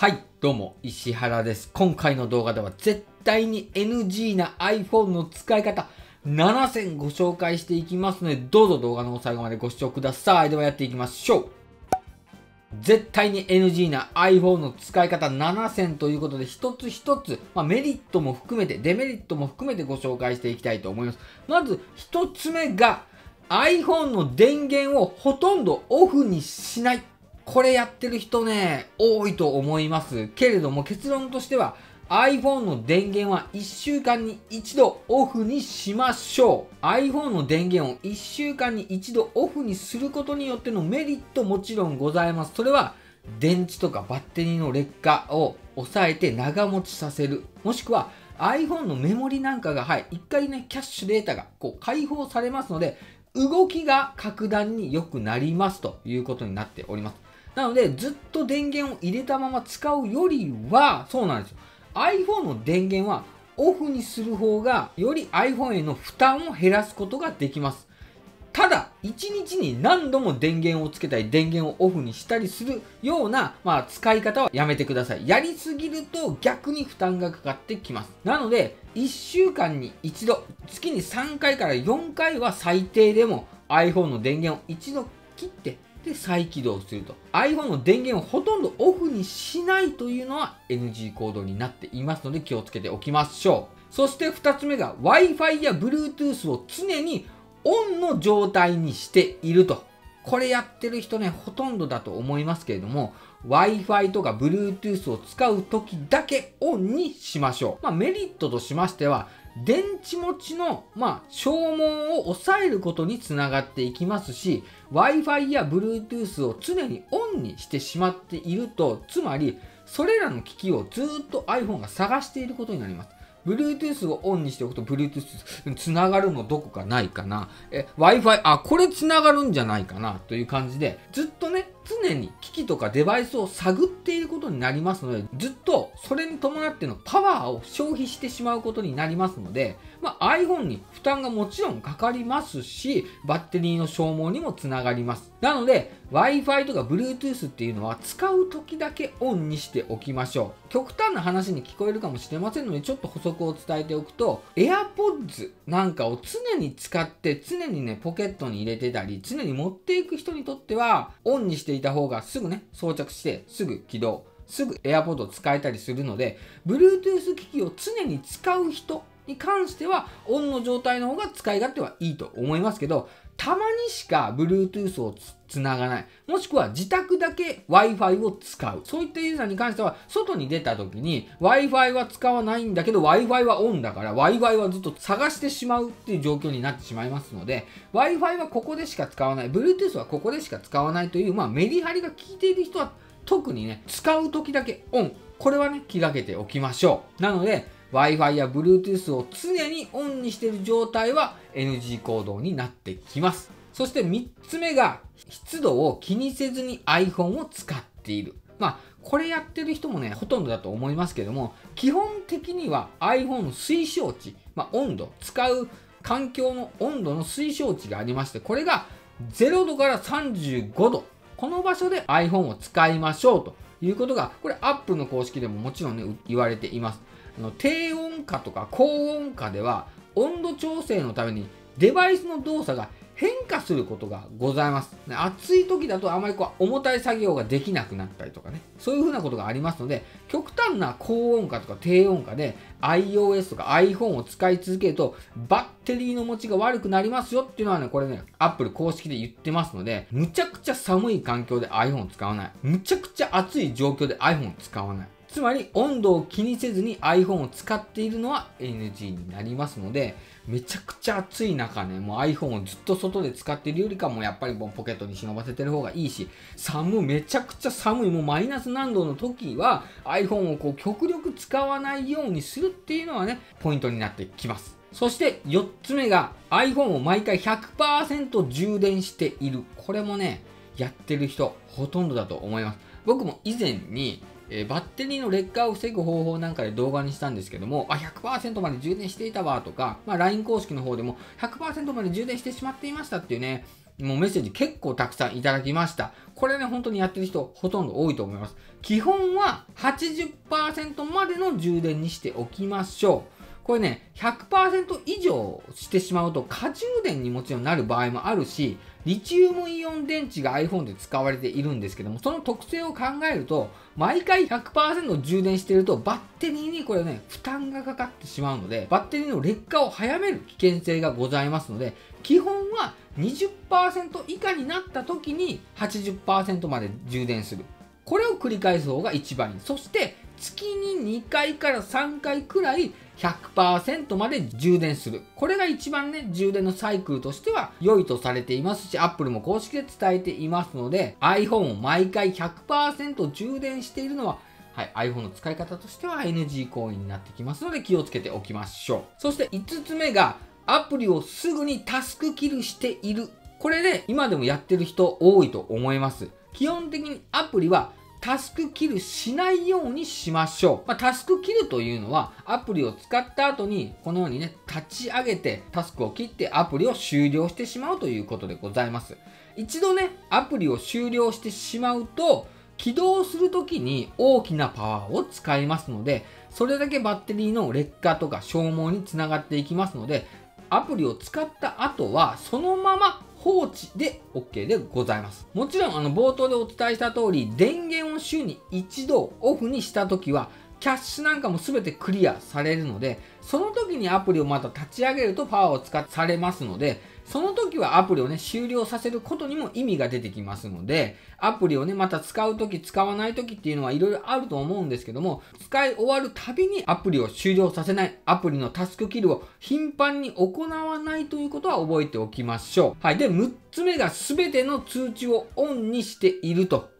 はい、どうも、石原です。今回の動画では絶対に NG な iPhone の使い方7選ご紹介していきますので、どうぞ動画の最後までご視聴ください。ではやっていきましょう。絶対に NG な iPhone の使い方7選ということで、一つ一つ、まあ、メリットも含めて、デメリットも含めてご紹介していきたいと思います。まず一つ目が、iPhone の電源をほとんどオフにしない。これやってる人ね、多いと思います。けれども結論としては iPhone の電源は1週間に1度オフにしましょう。iPhone の電源を1週間に1度オフにすることによってのメリットもちろんございます。それは電池とかバッテリーの劣化を抑えて長持ちさせる。もしくは iPhone のメモリなんかが、はい、一回ね、キャッシュデータがこう解放されますので、動きが格段に良くなりますということになっております。なので、ずっと電源を入れたまま使うよりは、そうなんですよ。iPhone の電源はオフにする方が、より iPhone への負担を減らすことができます。ただ、1日に何度も電源をつけたり、電源をオフにしたりするような、まあ、使い方はやめてください。やりすぎると逆に負担がかかってきます。なので、1週間に1度、月に3回から4回は最低でも iPhone の電源を一度切って、で再起動すると。iPhone の電源をほとんどオフにしないというのは NG 行動になっていますので気をつけておきましょう。そして2つ目が Wi-Fi や Bluetooth を常にオンの状態にしていると。これやってる人ねほとんどだと思いますけれども Wi-Fi とか Bluetooth を使う時だけオンにしましょう。まあ、メリットとしましては電池持ちの、まあ、消耗を抑えることにつながっていきますし、Wi-Fi や Bluetooth を常にオンにしてしまっていると、つまり、それらの機器をずっと iPhone が探していることになります。Bluetooth をオンにしておくと Bluetooth つながるのどこかないかなえ Wi-Fi あこれつながるんじゃないかなという感じでずっとね常に機器とかデバイスを探っていることになりますのでずっとそれに伴ってのパワーを消費してしまうことになりますので、まあ、iPhone に負担がもちろんかかりますしバッテリーの消耗にもつながります。なので Wi-Fi とか Bluetooth っていうのは使う時だけオンにしておきましょう。極端な話に聞こえるかもしれませんのでちょっと補足を伝えておくと AirPods なんかを常に使って常にねポケットに入れてたり常に持っていく人にとってはオンにしていた方がすぐね装着してすぐ起動すぐ AirPod を使えたりするので Bluetooth 機器を常に使う人に関してはオンの状態の方が使い勝手はいいと思いますけどたまにしか Bluetooth をつながない。もしくは自宅だけ Wi-Fi を使う。そういったユーザーに関しては、外に出た時に Wi-Fi は使わないんだけど Wi-Fi はオンだから Wi-Fi はずっと探してしまうっていう状況になってしまいますので、Wi-Fi はここでしか使わない。Bluetooth はここでしか使わないという、まあメリハリが効いている人は特にね、使う時だけオン。これはね、気がけておきましょう。なので、Wi-Fi や Bluetooth を常にオンにしている状態は NG 行動になってきます。そして3つ目が湿度を気にせずに iPhone を使っている。まあ、これやってる人もね、ほとんどだと思いますけども、基本的には iPhone の推奨値、まあ、温度、使う環境の温度の推奨値がありまして、これが0度から35度。この場所で iPhone を使いましょうということが、これ Apple の公式でももちろんね、言われています。あの低温下とか高温下では温度調整のためにデバイスの動作が変化することがございます。暑い時だとあまりこう重たい作業ができなくなったりとかね、そういうふうなことがありますので、極端な高温化とか低温化で iOS とか iPhone を使い続けるとバッテリーの持ちが悪くなりますよっていうのはね、これね、Apple 公式で言ってますので、むちゃくちゃ寒い環境で iPhone を使わない。むちゃくちゃ暑い状況で iPhone を使わない。つまり温度を気にせずに iPhone を使っているのは NG になりますので、めちゃくちゃ暑い中ね、もう iPhone をずっと外で使っているよりかもやっぱりポケットに忍ばせてる方がいいし、寒い、めちゃくちゃ寒い、もうマイナス何度の時は iPhone をこう極力使わないようにするっていうのはね、ポイントになってきます。そして4つ目が iPhone を毎回100%充電している。これもね、やってる人ほとんどだと思います。僕も以前にえー、バッテリーの劣化を防ぐ方法なんかで動画にしたんですけども、あ、100%まで充電していたわとか、まあ、LINE 公式の方でも100%まで充電してしまっていましたっていうね、もうメッセージ結構たくさんいただきました。これね、本当にやってる人ほとんど多いと思います。基本は80%までの充電にしておきましょう。これね、100%以上してしまうと過充電にもちろんなる場合もあるし、リチウムイオン電池が iPhone で使われているんですけども、その特性を考えると、毎回100%充電していると、バッテリーにこれね、負担がかかってしまうので、バッテリーの劣化を早める危険性がございますので、基本は20%以下になった時に80%まで充電する。これを繰り返す方が一番いい。そして、月に2回から3回くらい100%まで充電する。これが一番ね、充電のサイクルとしては良いとされていますし、Apple も公式で伝えていますので、iPhone を毎回100%充電しているのは、はい、iPhone の使い方としては NG 行為になってきますので気をつけておきましょう。そして5つ目が、アプリをすぐにタスクキルしている。これで、ね、今でもやってる人多いと思います。基本的にアプリはタスクキルしないようにしましょう。まあ、タスクキルというのは、アプリを使った後に、このようにね、立ち上げて、タスクを切ってアプリを終了してしまうということでございます。一度ね、アプリを終了してしまうと、起動するときに大きなパワーを使いますので、それだけバッテリーの劣化とか消耗につながっていきますので、アプリを使った後は、そのまま放置で OK でございます。もちろん、あの、冒頭でお伝えした通り、電源を週に一度オフにした時は、キャッシュなんかも全てクリアされるので、その時にアプリをまた立ち上げるとパワーを使されますので、その時はアプリをね、終了させることにも意味が出てきますので、アプリをね、また使う時、使わない時っていうのはいろいろあると思うんですけども、使い終わるたびにアプリを終了させない、アプリのタスクキルを頻繁に行わないということは覚えておきましょう。はい。で、6つ目が全ての通知をオンにしていると。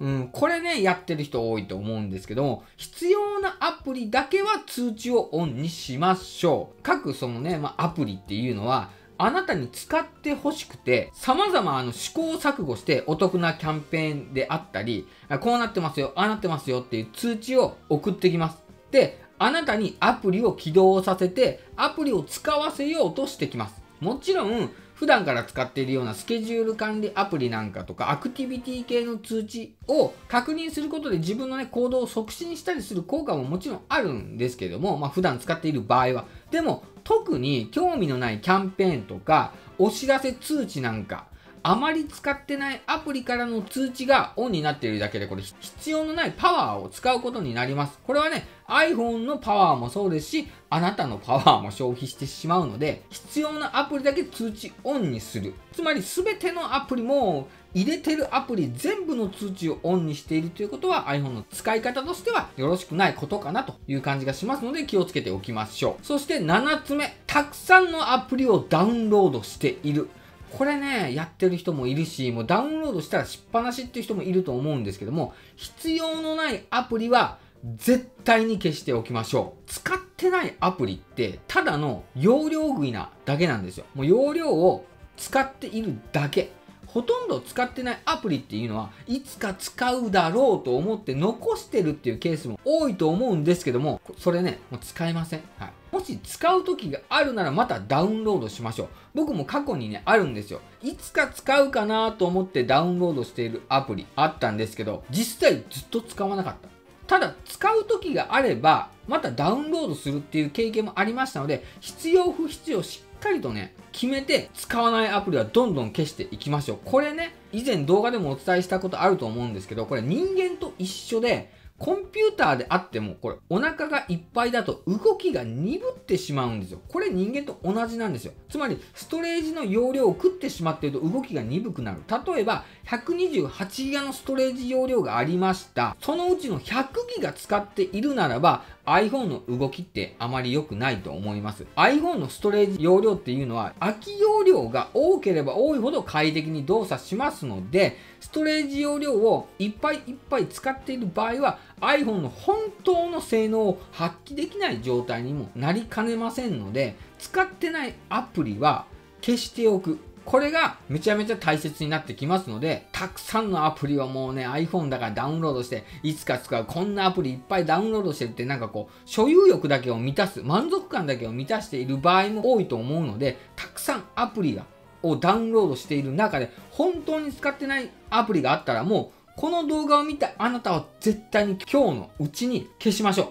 うん、これね、やってる人多いと思うんですけども、必要なアプリだけは通知をオンにしましょう。各そのね、まあ、アプリっていうのは、あなたに使ってほしくて、様々あの試行錯誤してお得なキャンペーンであったり、こうなってますよ、ああなってますよっていう通知を送ってきます。で、あなたにアプリを起動させて、アプリを使わせようとしてきます。もちろん、普段から使っているようなスケジュール管理アプリなんかとか、アクティビティ系の通知を確認することで自分のね、行動を促進したりする効果ももちろんあるんですけども、まあ普段使っている場合は。でも、特に興味のないキャンペーンとか、お知らせ通知なんか、あまり使ってないアプリからの通知がオンになっているだけで、これ必要のないパワーを使うことになります。これはね、iPhone のパワーもそうですし、あなたのパワーも消費してしまうので、必要なアプリだけ通知オンにする。つまり全てのアプリも入れてるアプリ全部の通知をオンにしているということは iPhone の使い方としてはよろしくないことかなという感じがしますので気をつけておきましょう。そして7つ目、たくさんのアプリをダウンロードしている。これね、やってる人もいるし、もうダウンロードしたらしっぱなしっていう人もいると思うんですけども、必要のないアプリは絶対に消しておきましょう。使ってないアプリって、ただの容量食いなだけなんですよ。もう容量を使っているだけ。ほとんど使ってないアプリっていうのはいつか使うだろうと思って残してるっていうケースも多いと思うんですけども、それね、もう使えません。はい。もし使う時があるならまたダウンロードしましょう。僕も過去にね、あるんですよ。いつか使うかなと思ってダウンロードしているアプリあったんですけど、実際ずっと使わなかった。ただ、使う時があれば、またダウンロードするっていう経験もありましたので、必要不必要しっかりとね、決めて使わないアプリはどんどん消していきましょう。これね、以前動画でもお伝えしたことあると思うんですけど、これ人間と一緒で、コンピューターであっても、これ、お腹がいっぱいだと動きが鈍ってしまうんですよ。これ人間と同じなんですよ。つまり、ストレージの容量を食ってしまっていると動きが鈍くなる。例えば、128ギガのストレージ容量がありました。そのうちの100ギガ使っているならば、iPhone の動きってあまり良くないと思います。iPhone のストレージ容量っていうのは、空き容量が多ければ多いほど快適に動作しますので、ストレージ容量をいっぱいいっぱい使っている場合は、iPhone の本当の性能を発揮できない状態にもなりかねませんので、使ってないアプリは消しておく。これがめちゃめちゃ大切になってきますので、たくさんのアプリをもうね、iPhone だからダウンロードして、いつか使う、こんなアプリいっぱいダウンロードしてるって、なんかこう、所有欲だけを満たす、満足感だけを満たしている場合も多いと思うので、たくさんアプリがをダウンロードしている中で本当に使ってないアプリがあったらもうこの動画を見たあなたは絶対に今日のうちに消しましょう。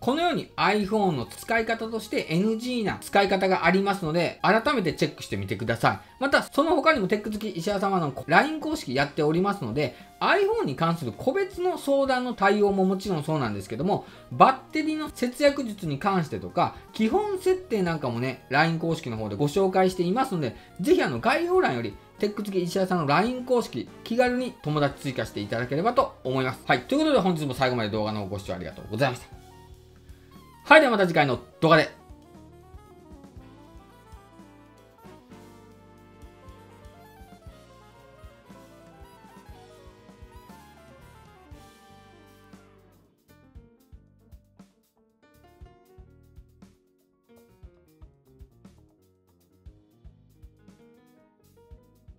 このように iPhone の使い方として NG な使い方がありますので、改めてチェックしてみてください。また、その他にもテック好き石原様の LINE 公式やっておりますので、iPhone に関する個別の相談の対応ももちろんそうなんですけども、バッテリーの節約術に関してとか、基本設定なんかもね、LINE 公式の方でご紹介していますので、ぜひあの概要欄よりテック付き石原さんの LINE 公式、気軽に友達追加していただければと思います。はい。ということで本日も最後まで動画のご視聴ありがとうございました。はい。ではまた次回の動画で